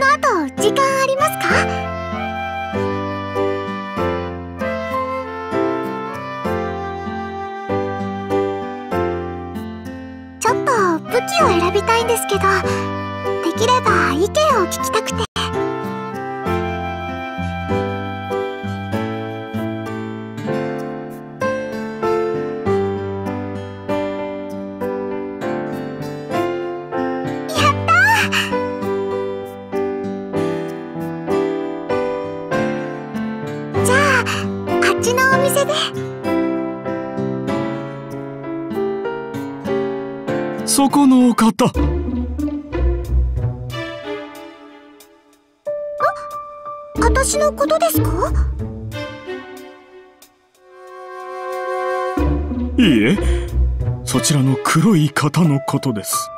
の後時間ありますか？ちょっと武器を選びたいんですけどできれば意見を聞きたくて。っちのお店で。そこのお方。私のことですか？いいえ。そちらの黒い方のことです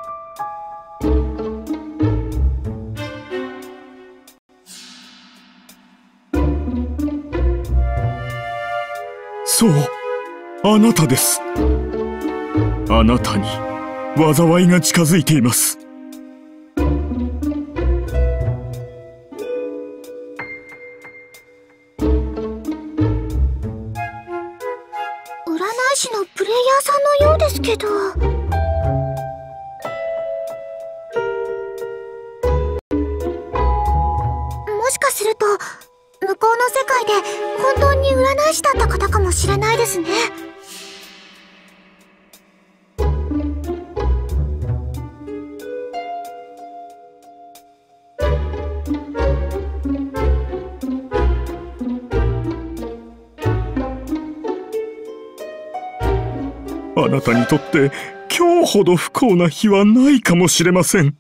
なたです。あなたに災いが近づいています。あなたにとって今日ほど不幸な日はないかもしれません。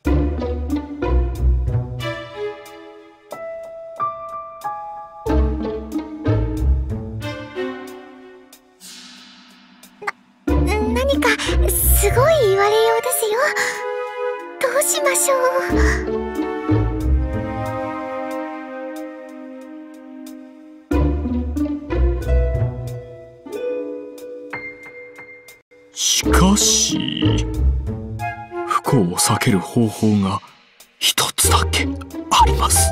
しかし不幸を避ける方法が一つだけあります。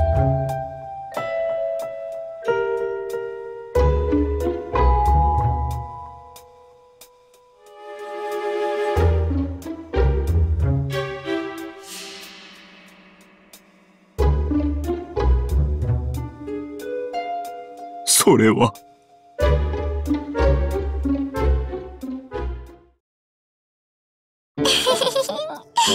それはだっ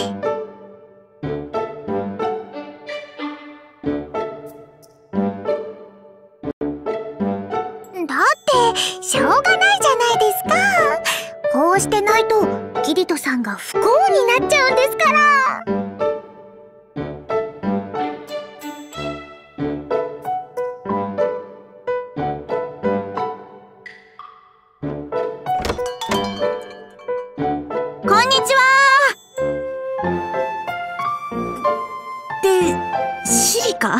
てしょうがないじゃないですか。こうしてないとキリトさんが不幸になっちゃうんですから。ってシリカあ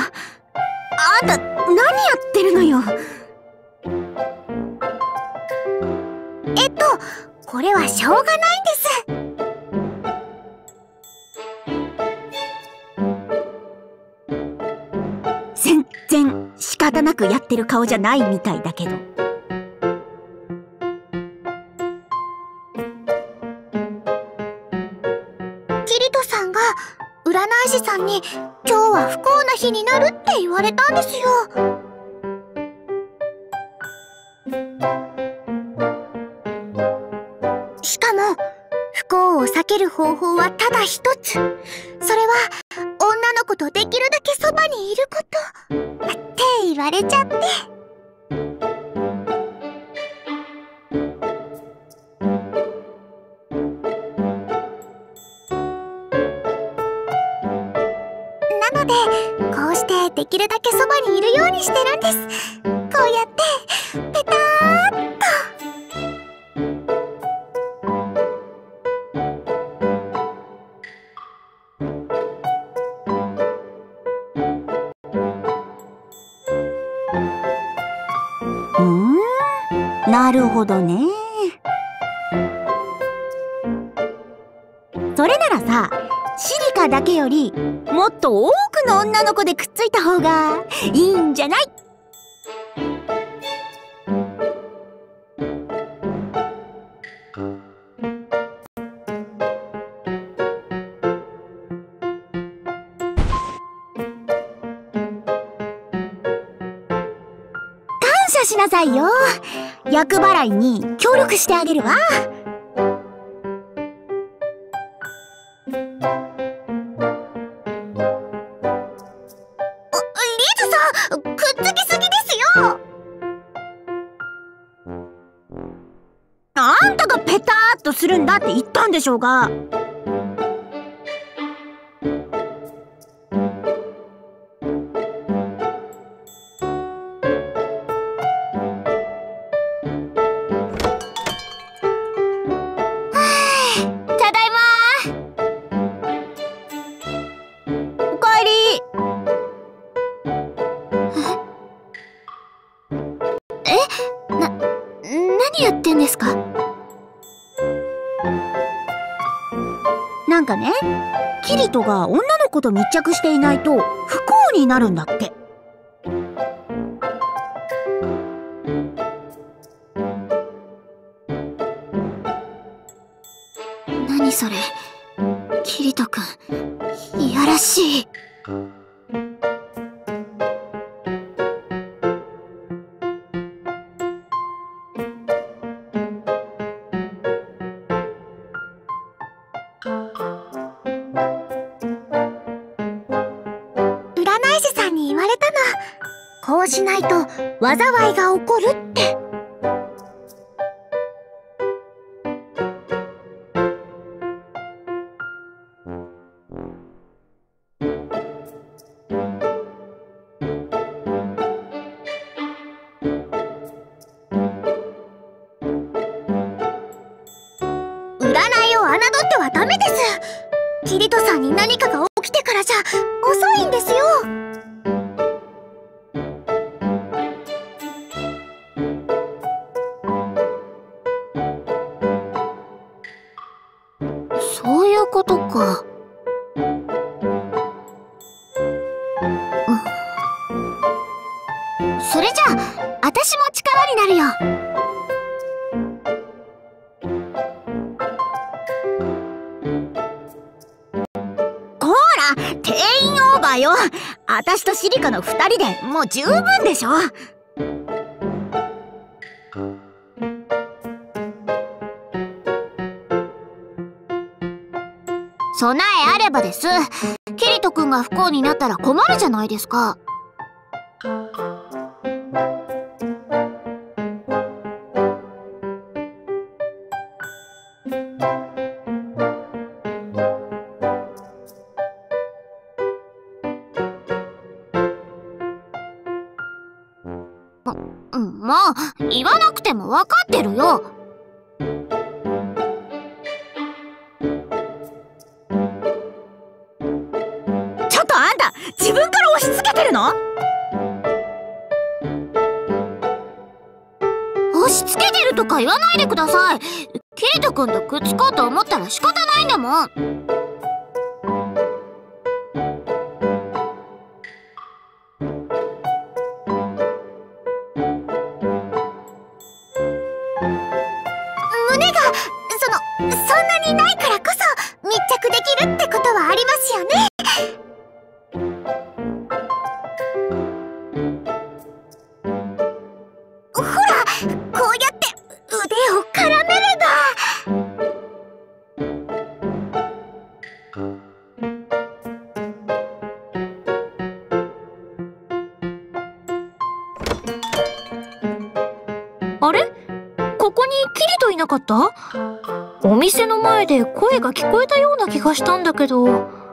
んた何やってるのよ？えっとこれはしょうがないんです。全然仕方なくやってる顔じゃないみたいだけど。キリトさんが占い師さんに今日は不幸な日になるって言われたんですよ。しかも不幸を避ける方法はただ一つ。それは女の子とできるだけそばにいること。って言われちゃって。できるだけそばにいるようにしてるんです。こうやってペターっと。うんなるほどね。それならさシリカだけよりもっと多くの女の子でくっいた方がいいんじゃない？感謝しなさいよ。厄払いに協力してあげるわ。でしょうが。と密着していないと不幸になるんだって。何それ？キリトくん、いやらし。いこうしないと災いが起こるって。占いを侮ってはダメですキリトさんに何かが起きてからじゃ遅いんですよよ。私とシリカの2人でもう十分でしょ。備えあればです。キリト君が不幸になったら困るじゃないですか。うんまあ、言わなくても分かってるよ。ちょっとあんた、自分から押し付けてるの？押し付けてるとか言わないでください。キリト君とくっつこうと思ったら仕方ないんだもん。そ、んなにないからこそ密着できるってことはありますよね。店の前で声が聞こえたような気がしたんだけど。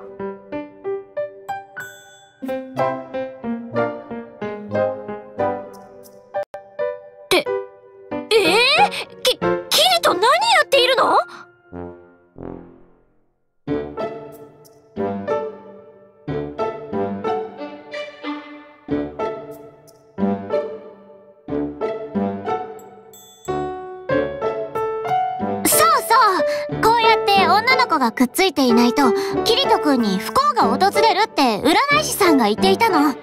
占い師さんがいていたの。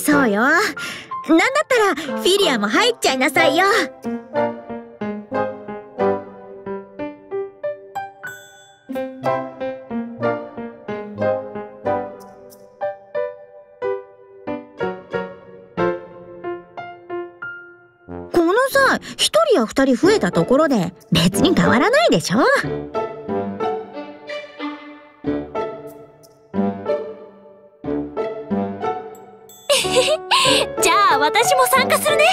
そうよ。なんだったら、フィリアも入っちゃいなさいよ。このさ、一人や二人増えたところで、別に変わらないでしょ？じゃあ私も参加するね。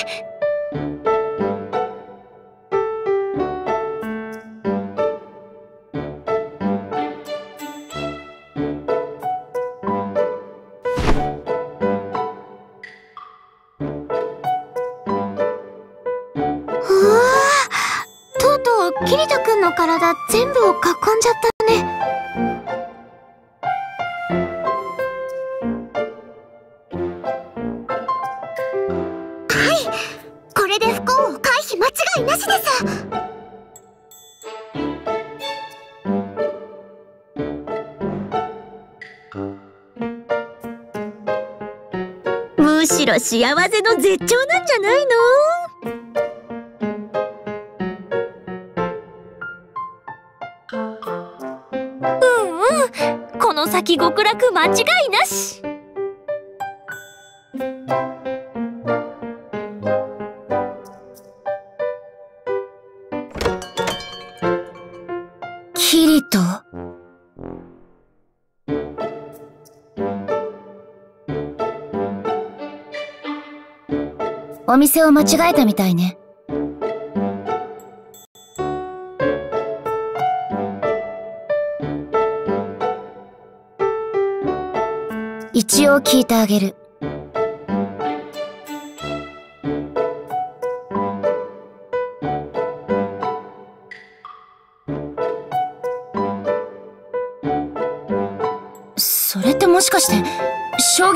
うわとうとうキリト君の体全部を囲これで不幸を回避間違いなしです。むしろ幸せの絶頂なんじゃないの？うんうん。この先極楽間違いなし。お店を間違えたみたいね。一応聞いてあげる。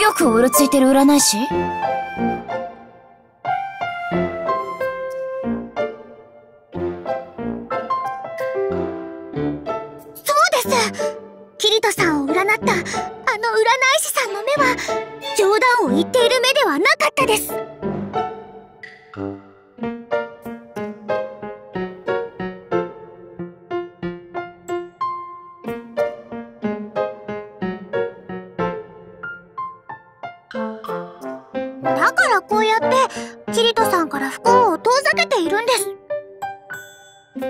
商業区をうろついてる占い師？そうです。キリトさんを占ったあの占い師さんの目は冗談を言っている目ではなかったです。安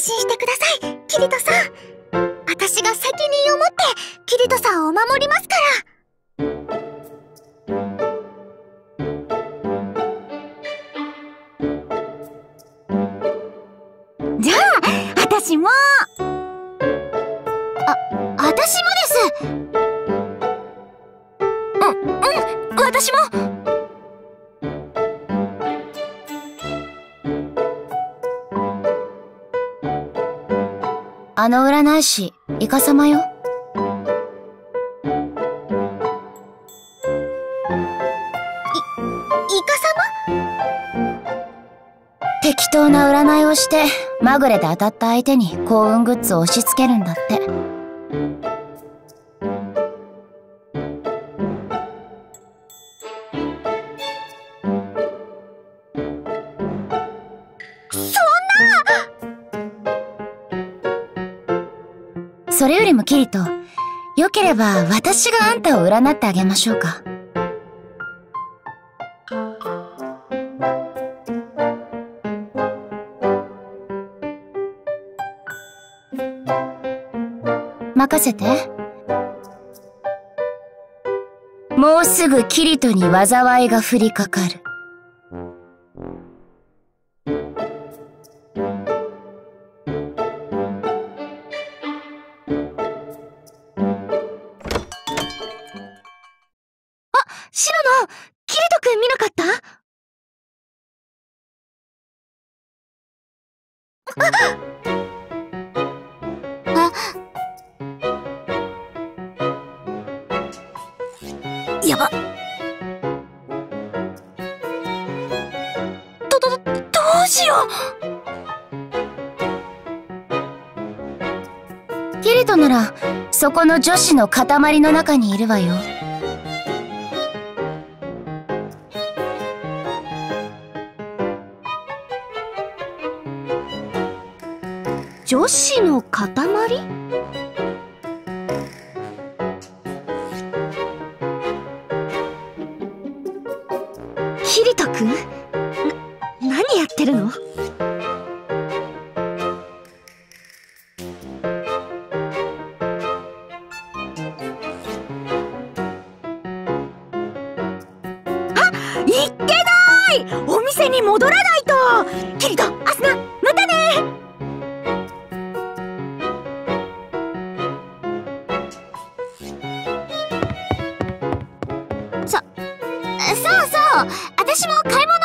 心してくださいキリトさん。私が責任を持ってキリトさんを守ります。あの占い師、イカ様よ。適当な占いをして、まぐれで当たった相手に幸運グッズを押し付けるんだって。ければ私があんたを占ってあげましょうか。任せて。もうすぐキリトに災いが降りかかる。やば。ど、ど、どうしようキリトなら、そこの女子の塊の中にいるわよ。女子の塊？私も買い物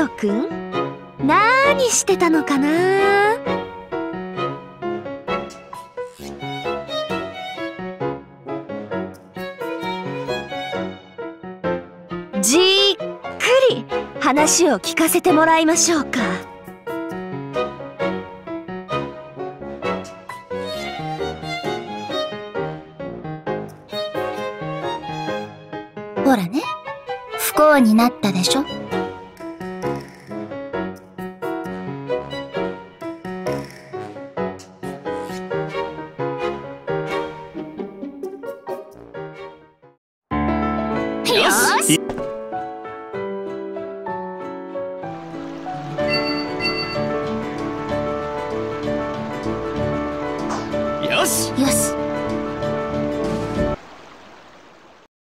トくんなーにしてたのかな？じっくり話を聞かせてもらいましょうかほらね。不幸になったでしょ？